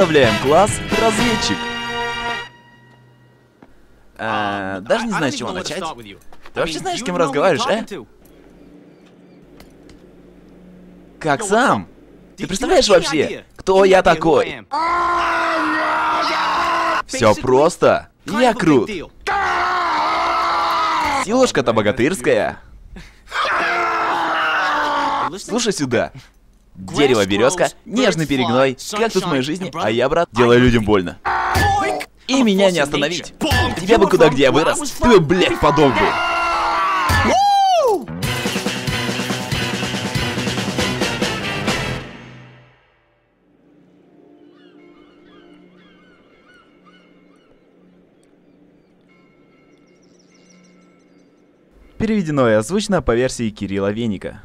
Представляем класс разведчик. А, даже не знаю, с чего начать. Ты вообще знаешь, с кем разговариваешь, а? Как сам? Ты представляешь вообще, кто я такой? Все просто. Я крут. Силушка-то богатырская. Слушай сюда. Дерево, березка, нежный перегной, как тут в моей жизни, а я, брат, делаю людям больно. И меня не остановить. Тебя бы куда, где я вырос, ты бы, блядь, подох бы. Переведено и озвучено по версии Кирилла Веника.